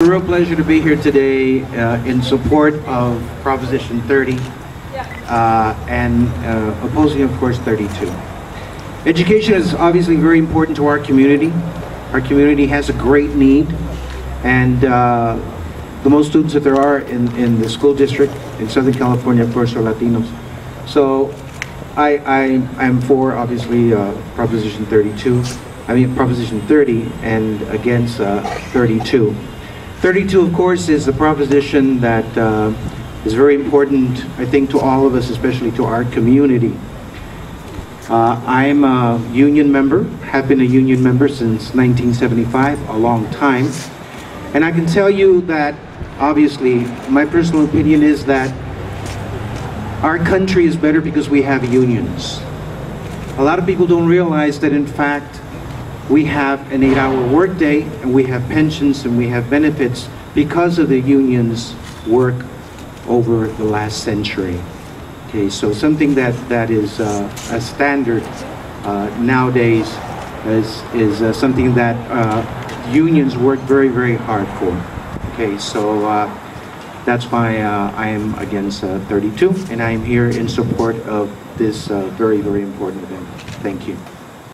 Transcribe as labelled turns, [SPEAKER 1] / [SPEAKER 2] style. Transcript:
[SPEAKER 1] a real pleasure to be here today uh, in support of Proposition 30 uh, and uh, opposing, of course, 32. Education is obviously very important to our community. Our community has a great need, and uh, the most students that there are in, in the school district in Southern California, of course, are Latinos. So I, I, I'm for, obviously, uh, Proposition 32, I mean, Proposition 30, and against uh, 32. 32, of course, is the proposition that uh, is very important, I think, to all of us, especially to our community. Uh, I'm a union member, have been a union member since 1975, a long time. And I can tell you that, obviously, my personal opinion is that our country is better because we have unions. A lot of people don't realize that, in fact, we have an eight-hour workday, and we have pensions, and we have benefits because of the union's work over the last century. Okay, so something that, that is uh, a standard uh, nowadays is, is uh, something that uh, unions work very, very hard for. Okay, so uh, that's why uh, I am against uh, 32, and I am here in support of this very, very important event. Thank you.